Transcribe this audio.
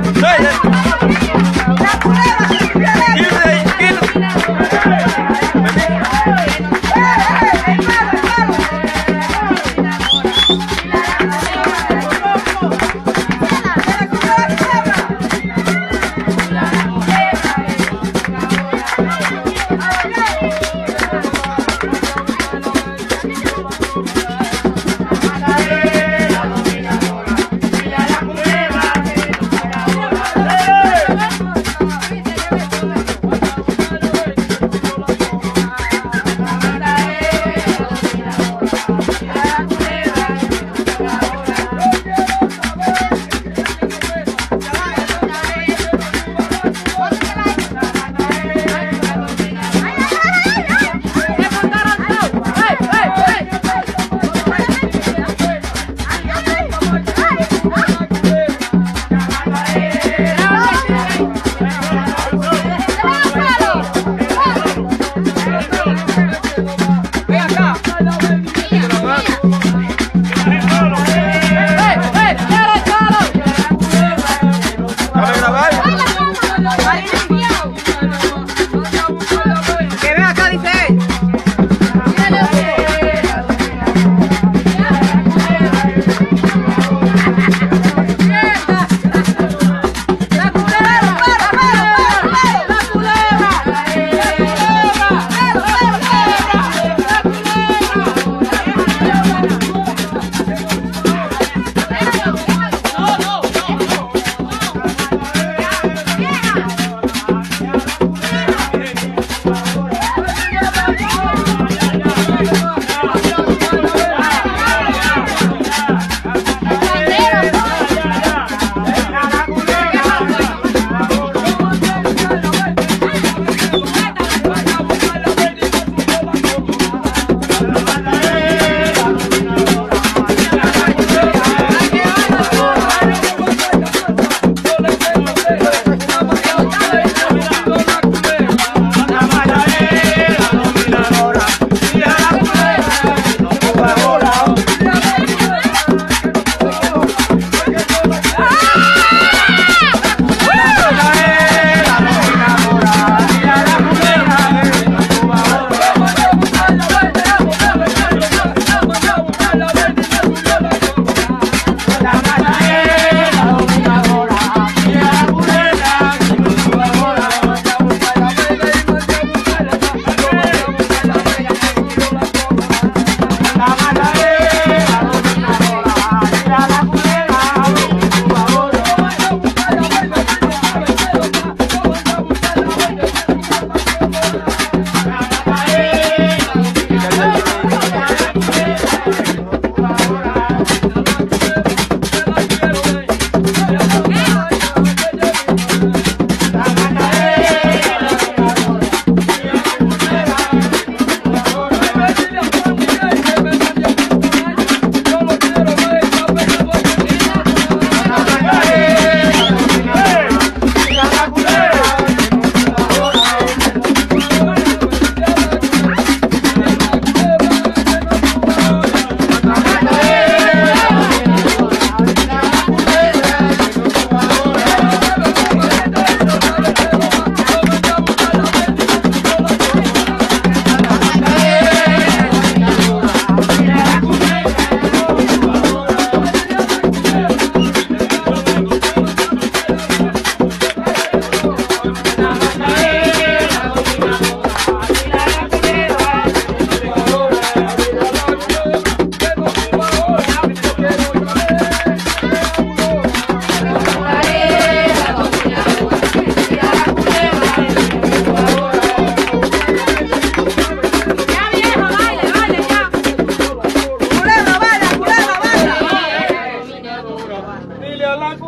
Hey, it.